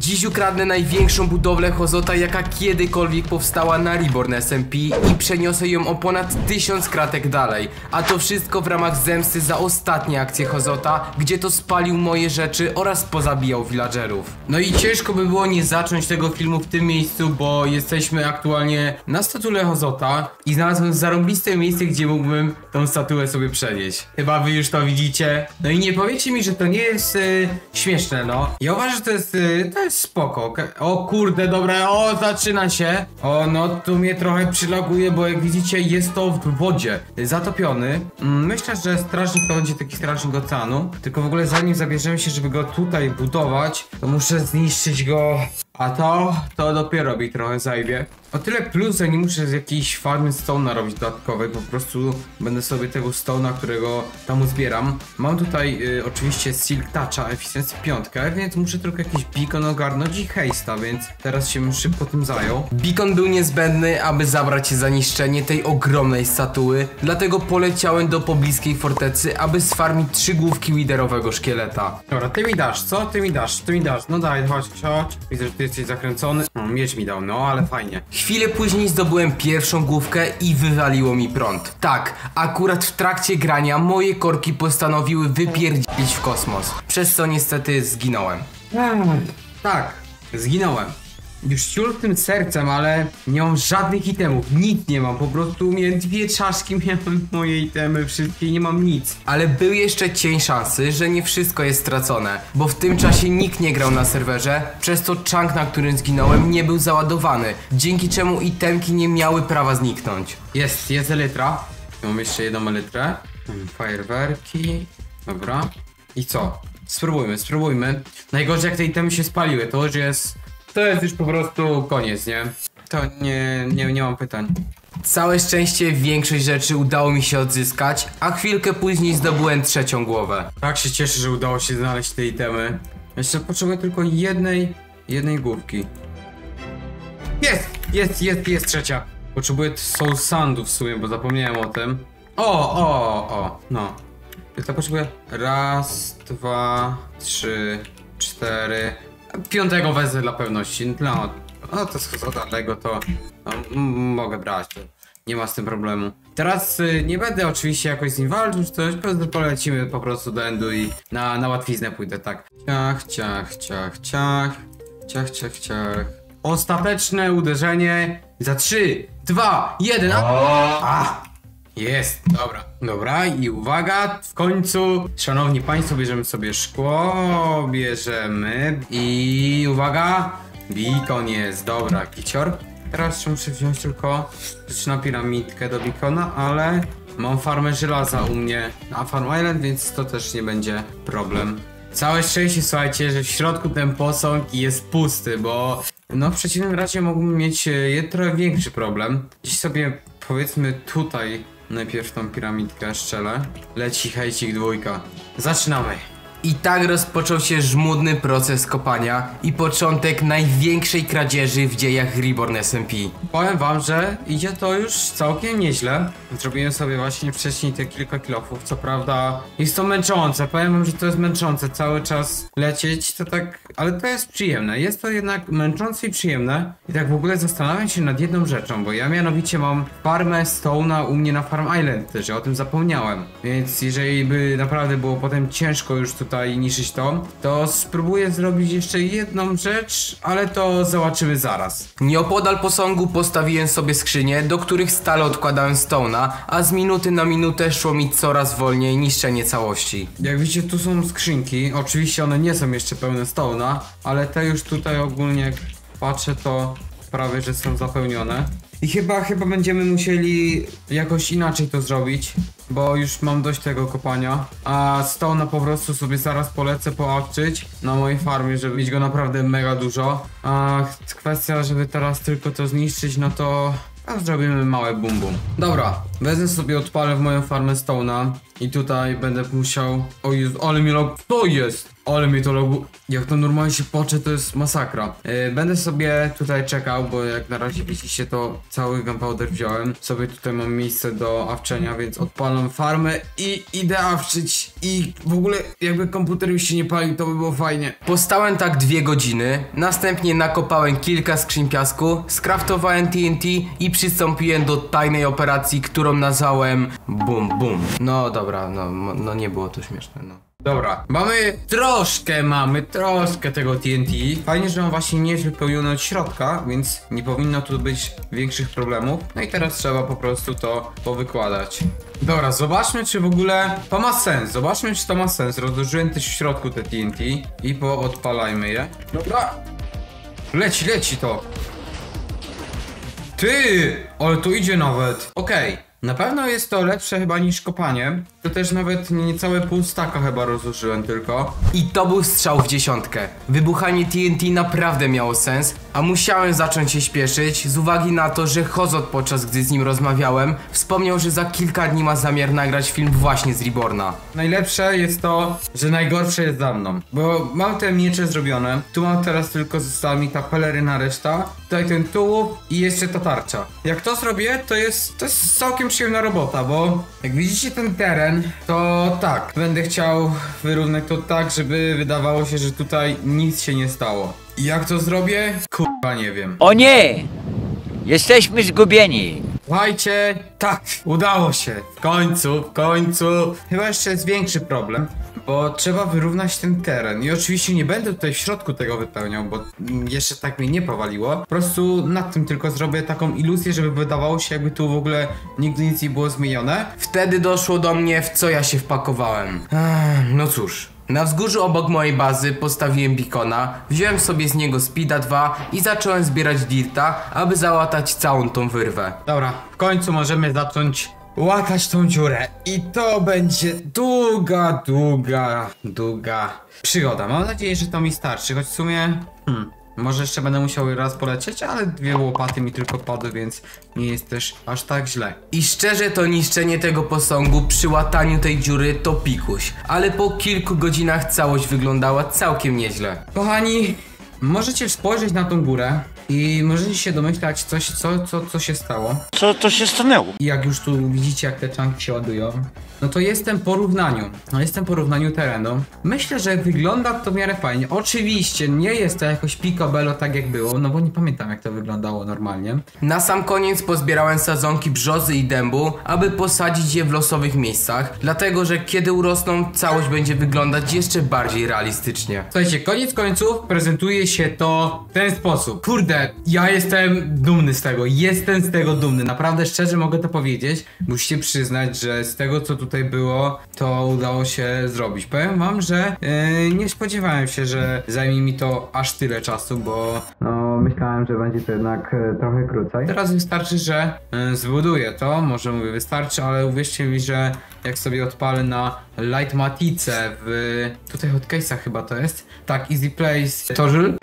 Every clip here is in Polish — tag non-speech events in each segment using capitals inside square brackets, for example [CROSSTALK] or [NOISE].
Dziś ukradnę największą budowlę Hozota, jaka kiedykolwiek powstała na Reborn SMP i przeniosę ją o ponad tysiąc kratek dalej. A to wszystko w ramach zemsty za ostatnie akcje Hozota, gdzie to spalił moje rzeczy oraz pozabijał villagerów. No i ciężko by było nie zacząć tego filmu w tym miejscu, bo jesteśmy aktualnie na statule Hozota i znalazłem zarąbiste miejsce, gdzie mógłbym tą statuę sobie przenieść. Chyba wy już to widzicie. No i nie powiecie mi, że to nie jest y, śmieszne, no. Ja uważam, że to jest, y, to jest spoko. O kurde, dobra, o, zaczyna się. O, no tu mnie trochę przyloguje, bo jak widzicie jest to w wodzie. Zatopiony. Mm, Myślę, że strażnik to będzie taki strażnik oceanu. Tylko w ogóle zanim zabierzemy się, żeby go tutaj budować, to muszę zniszczyć go. A to, to dopiero mi trochę zajmie. O tyle plus, że nie muszę z jakiejś farmy stone'a robić dodatkowej, po prostu będę sobie tego stone'a, którego tam uzbieram. Mam tutaj y, oczywiście Silk Toucha, Efficiency 5, więc muszę tylko jakiś beacon ogarnąć i haste'a, więc teraz się szybko tym zajął. Beacon był niezbędny, aby zabrać się za niszczenie tej ogromnej statuły, dlatego poleciałem do pobliskiej fortecy, aby sfarmić trzy główki liderowego szkieleta. Dobra, ty mi dasz, co? Ty mi dasz, ty mi dasz, no daj, chodź, chodź. Widzę, że ty jesteś zakręcony. O, miecz mi dał, no ale fajnie. Chwilę później zdobyłem pierwszą główkę i wywaliło mi prąd. Tak, akurat w trakcie grania moje korki postanowiły wypierdzić w kosmos, przez co niestety zginąłem. Tak, zginąłem. Już ciul tym sercem, ale nie mam żadnych itemów, nic nie mam, po prostu miałem dwie czaszki, [LAUGHS] miałem moje itemy, wszystkie, nie mam nic. Ale był jeszcze cień szansy, że nie wszystko jest stracone, bo w tym czasie nikt nie grał na serwerze, przez to chunk, na którym zginąłem, nie był załadowany, dzięki czemu itemki nie miały prawa zniknąć. Jest, jest elytra, mam jeszcze jedną elytrę, fajerwerki, dobra. I co? Spróbujmy, spróbujmy. Najgorzej jak te itemy się spaliły, to już jest... To jest już po prostu koniec, nie? To nie, nie, nie mam pytań. Całe szczęście większość rzeczy udało mi się odzyskać, a chwilkę później zdobyłem trzecią głowę. Tak się cieszę, że udało się znaleźć te itemy. Jeszcze potrzebuję tylko jednej, jednej główki. Jest, jest, jest, jest trzecia. Potrzebuję soul sandu w sumie, bo zapomniałem o tym. O, o, o, no. Ja to potrzebuję raz, dwa, trzy, cztery. Piątego wezmę dla pewności. No, no to schodzę Lego to no, mogę brać. To nie ma z tym problemu. Teraz y, nie będę oczywiście jakoś z nim walczył czy coś, po prostu polecimy po prostu do endu i na, na łatwiznę pójdę, tak. Ciach, ciach, ciach, ciach. Ciach, ciach, ciach. Ostateczne uderzenie za 3, 2, 1. A! Jest, dobra. Dobra i uwaga, w końcu, szanowni państwo, bierzemy sobie szkło, bierzemy i uwaga, beacon jest, dobra, kicior. Teraz muszę wziąć tylko na piramidkę do beacona, ale mam farmę żelaza u mnie na Farm Island, więc to też nie będzie problem. Całe szczęście, słuchajcie, że w środku ten posąg jest pusty, bo no w przeciwnym razie mógłbym mieć e, trochę większy problem. Dziś sobie powiedzmy tutaj najpierw tą piramidkę szczelę. Leci hejcik dwójka. Zaczynamy. I tak rozpoczął się żmudny proces kopania i początek największej kradzieży w dziejach Reborn SMP. Powiem wam, że idzie to już całkiem nieźle. Zrobiłem sobie właśnie wcześniej te kilka kilofów, co prawda jest to męczące. Powiem wam, że to jest męczące cały czas lecieć, to tak, ale to jest przyjemne. Jest to jednak męczące i przyjemne. I tak w ogóle zastanawiam się nad jedną rzeczą, bo ja mianowicie mam farmę Stone'a u mnie na Farm Island też, ja o tym zapomniałem. Więc jeżeli by naprawdę było potem ciężko już tutaj niszczyć to, to spróbuję zrobić jeszcze jedną rzecz, ale to zobaczymy zaraz. Nieopodal posągu postawiłem sobie skrzynie, do których stale odkładałem Stone'a, a z minuty na minutę szło mi coraz wolniej niszczenie całości. Jak widzicie, tu są skrzynki. Oczywiście one nie są jeszcze pełne Stone'a, ale te już tutaj ogólnie jak patrzę to prawie, że są zapełnione. I chyba, chyba będziemy musieli jakoś inaczej to zrobić, bo już mam dość tego kopania. A Stone'a po prostu sobie zaraz polecę połapczyć na mojej farmie, żeby mieć go naprawdę mega dużo. A kwestia, żeby teraz tylko to zniszczyć, no to a zrobimy małe bum bum. Dobra, Wezmę sobie, odpalę w moją farmę Stone'a i tutaj będę musiał... O Jezu, ale mi log... To jest! Ale mi to logu... Jak to normalnie się pocze, to jest masakra. Yy, będę sobie tutaj czekał, bo jak na razie widzicie, to cały gunpowder wziąłem. Sobie tutaj mam miejsce do awczenia, więc odpalam farmę i idę awczyć. I w ogóle jakby komputer już się nie palił, to by było fajnie. Postałem tak dwie godziny, następnie nakopałem kilka skrzyń piasku, skraftowałem TNT i przystąpiłem do tajnej operacji, którą nazwałem Bum Bum. No dobra, no, no nie było to śmieszne, no. Dobra, mamy troszkę, mamy troszkę tego TNT. Fajnie, że on właśnie nie jest wypełniony od środka, więc nie powinno tu być większych problemów. No i teraz trzeba po prostu to powykładać. Dobra, zobaczmy czy w ogóle to ma sens. Zobaczmy czy to ma sens. Rozłożyłem też w środku te TNT i poodpalajmy je. Dobra. Leci, leci to. Ty! Ale to idzie nawet. Okej. Na pewno jest to lepsze chyba niż kopanie. To też nawet niecałe pół staka chyba rozłożyłem tylko. I to był strzał w dziesiątkę. Wybuchanie TNT naprawdę miało sens, a musiałem zacząć się śpieszyć z uwagi na to, że Hozot podczas gdy z nim rozmawiałem, wspomniał, że za kilka dni ma zamiar nagrać film właśnie z Reborna. Najlepsze jest to, że najgorsze jest za mną. Bo mam te miecze zrobione. Tu mam teraz tylko została mi ta peleryna reszta. Tutaj ten tułów i jeszcze ta tarcza. Jak to zrobię, to jest, to jest całkiem przyjemna robota, bo jak widzicie ten teren, to tak, będę chciał wyrównać to tak, żeby wydawało się, że tutaj nic się nie stało. I jak to zrobię? Kurwa nie wiem. O nie! Jesteśmy zgubieni. Słuchajcie, tak, udało się. W końcu, w końcu. Chyba jeszcze jest większy problem, bo trzeba wyrównać ten teren. I oczywiście nie będę tutaj w środku tego wypełniał, bo jeszcze tak mnie nie powaliło. Po prostu nad tym tylko zrobię taką iluzję, żeby wydawało się, jakby tu w ogóle nigdy nic nie było zmienione. Wtedy doszło do mnie, w co ja się wpakowałem. Ech, no cóż. Na wzgórzu obok mojej bazy postawiłem beacona, wziąłem sobie z niego Speeda 2 i zacząłem zbierać dirta, aby załatać całą tą wyrwę. Dobra, w końcu możemy zacząć łatać tą dziurę. I to będzie długa, długa, długa przygoda. Mam nadzieję, że to mi starczy, choć w sumie... Hmm, może jeszcze będę musiał raz polecieć, ale dwie łopaty mi tylko padły, więc nie jest też aż tak źle. I szczerze to niszczenie tego posągu przy łataniu tej dziury to pikuś, ale po kilku godzinach całość wyglądała całkiem nieźle. Kochani, możecie spojrzeć na tą górę i możecie się domyślać coś, co, co, co się stało. Co to się stanęło? I jak już tu widzicie, jak te czanki się ładują, no to jestem porównaniu. No jestem porównaniu terenu. Myślę, że wygląda to w miarę fajnie. Oczywiście nie jest to jakoś picobello tak jak było, no bo nie pamiętam jak to wyglądało normalnie. Na sam koniec pozbierałem sadzonki brzozy i dębu, aby posadzić je w losowych miejscach, dlatego że kiedy urosną, całość będzie wyglądać jeszcze bardziej realistycznie. Słuchajcie, koniec końców prezentuje się to w ten sposób. Kurde, ja jestem dumny z tego, jestem z tego dumny. Naprawdę szczerze mogę to powiedzieć. Musicie przyznać, że z tego co tutaj było, to udało się zrobić. Powiem wam, że yy, nie spodziewałem się, że zajmie mi to aż tyle czasu, bo no myślałem, że będzie to jednak e, trochę krócej. Teraz wystarczy, że e, zbuduję to, może mówię wystarczy, ale uwierzcie mi, że jak sobie odpalę na Lightmatice w... tutaj hotcase'ach chyba to jest. Tak, Easy Place Torzyl.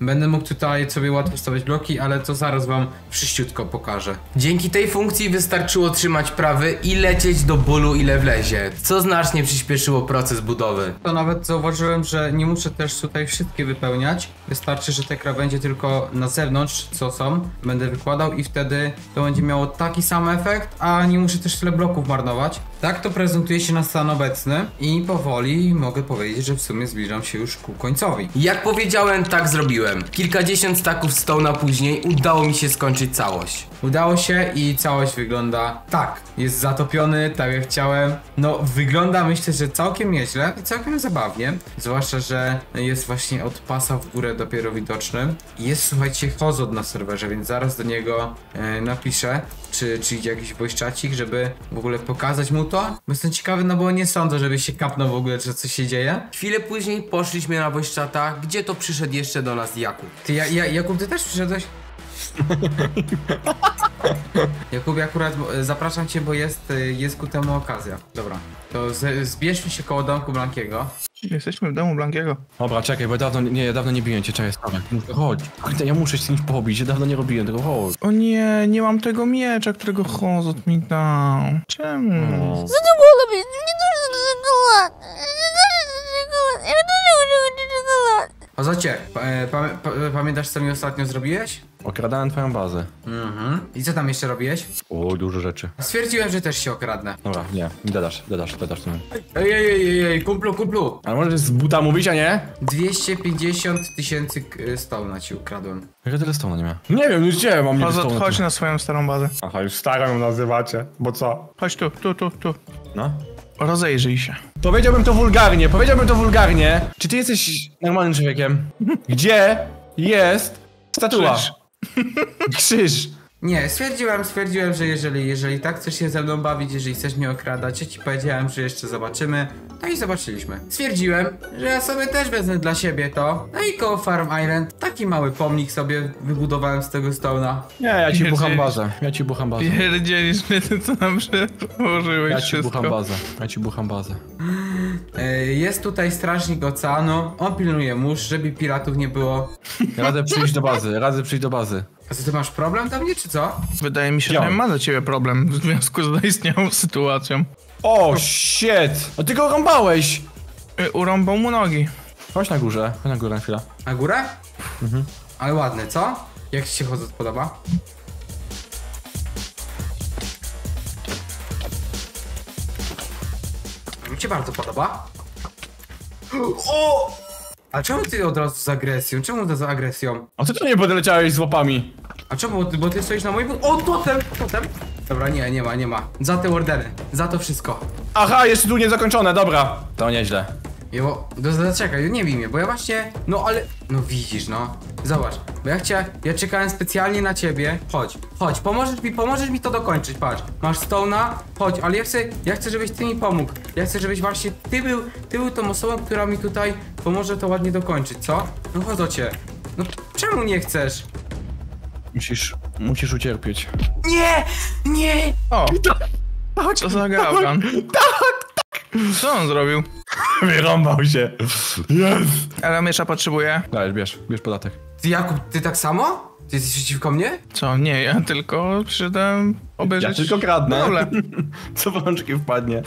Będę mógł tutaj sobie łatwo stawiać bloki, ale to zaraz wam wszyściutko pokażę. Dzięki tej funkcji wystarczyło trzymać prawy i lecieć do bólu ile wlezie, co znacznie przyspieszyło proces budowy. To nawet zauważyłem, że nie muszę też tutaj wszystkie wypełniać. Wystarczy, że te krawędzie tylko na zewnątrz, co są, będę wykładał i wtedy to będzie miało taki sam efekt, a nie muszę też tyle bloków marnować. Tak to prezentuje się na stan obecny i powoli mogę powiedzieć, że w sumie zbliżam się już ku końcowi. Jak powiedziałem, tak zrobiłem. Kilkadziesiąt staków stołna później udało mi się skończyć całość. Udało się i całość wygląda tak. Jest zatopiony, tak jak chciałem. No, wygląda myślę, że całkiem nieźle i całkiem zabawnie. Zwłaszcza, że jest właśnie od pasa w górę dopiero widoczny. Jest, słuchajcie, Hozod na serwerze, więc zaraz do niego e, napiszę, czy, czy idzie jakiś voice chatcik, żeby w ogóle pokazać mu to. Bo jestem ciekawy, no bo nie sądzę, żeby się kapnął w ogóle, że coś się dzieje. Chwilę później poszliśmy na voice chata, gdzie to przyszedł jeszcze do nas Jakub. Ty, ja, ja, Jakub, ty też przyszedłeś? [LAUGHS] [LAUGHS] Jakubie, akurat e, zapraszam cię, bo jest, e, jest ku temu okazja. Dobra, to z, zbierzmy się koło domku Blankiego. Jesteśmy w domu Blankiego. Dobra, czekaj, bo dawno, nie, ja dawno nie biłem cię, czekaj, stawę. Chodź. Kurde, ja muszę się z kimś pobić, ja dawno nie robiłem tego, chodź. O nie, nie mam tego miecza, którego Hozot mi dał. Czemu? Zadowolę mnie, nie dużo czekolady. Nie dużo czekolady. Ja dużo czekolady. Ozocie, pa, e, pa, pa, pamiętasz co mi ostatnio zrobiłeś? Okradałem twoją bazę. Mhm. I co tam jeszcze robiłeś? O, dużo rzeczy. Stwierdziłem, że też się okradnę. Dobra, nie, dodasz, dodasz, dodasz. Ej, ej, ej, ej, ej, kumplu, kumplu. Ale możesz z buta mówić, a nie? 250 tysięcy k- stona ci ukradłem. Jak tyle stona nie miałem? Nie wiem, już gdzie mam Hozot, stona. chodź na swoją starą bazę. Aha, już starą ją nazywacie, bo co? Chodź tu, tu, tu, tu. No. Rozejrzyj się. Powiedziałbym to wulgarnie, powiedziałbym to wulgarnie. Czy ty jesteś normalnym człowiekiem? Gdzie jest statua? Krzyż. Krzyż. Nie, stwierdziłem, stwierdziłem, że jeżeli, jeżeli tak chcesz się ze mną bawić, jeżeli chcesz mnie okradać, ja ci powiedziałem, że jeszcze zobaczymy. No i zobaczyliśmy. Stwierdziłem, że ja sobie też wezmę dla siebie to. No i koło Farm Island taki mały pomnik sobie wybudowałem z tego stona. Nie, ja ci bucham bazę. Ja ci bucham bazę. Pierdzielisz mnie, ty co nam przełożyłeś Ja ci wszystko. bucham bazę. Ja ci bucham bazę. E, Jest tutaj strażnik oceanu, on pilnuje mórz, żeby piratów nie było. Radzę przyjść do bazy, radzę przyjść do bazy. A co, ty masz problem do mnie, czy co? Wydaje mi się, Ja. że ma dla ciebie problem w związku z zaistniałą sytuacją. O, shit! A ty go rąbałeś! Y, Urąbał mu nogi. Chodź na górze, chodź na górę na chwilę. Na górę? Mhm. Ale ładny, co? Jak ci się chodzą podoba? Mi się bardzo podoba. [GASPS] O! A czemu ty od razu z agresją? Czemu to z agresją? A ty tu nie podleciałeś z łapami. A czemu? Bo ty, bo ty stoisz na moim... O, totem! Totem! Dobra, nie, nie ma, nie ma. Za te ordery. Za to wszystko. Aha, jeszcze tu niezakończone, dobra. To nieźle. Jo, bo, do, zaczekaj, nie mnie, bo ja właśnie, no ale, no widzisz, no, zobacz, bo ja chciałem, ja czekałem specjalnie na ciebie, chodź, chodź, pomożesz mi, pomożesz mi to dokończyć, patrz, masz Stone'a, chodź, ale ja chcę, ja chcę, żebyś ty mi pomógł, ja chcę, żebyś właśnie ty był, ty był tą osobą, która mi tutaj pomoże to ładnie dokończyć, co? No chodź do cię, no czemu nie chcesz? Musisz, musisz ucierpieć. Nie, nie, O! [LAUGHS] Co za gałgan. [LAUGHS] Tak, tak. Co on zrobił? [LAUGHS] Wyrąbał się. Jest. Ale miesza potrzebuje. Dajesz, bierz, bierz podatek. ty Jakub, ty tak samo? Ty jesteś przeciwko mnie? Co? Nie, ja tylko przyszedłem obejrzeć. Ja tylko kradnę. [LAUGHS] Co w rączki wpadnie.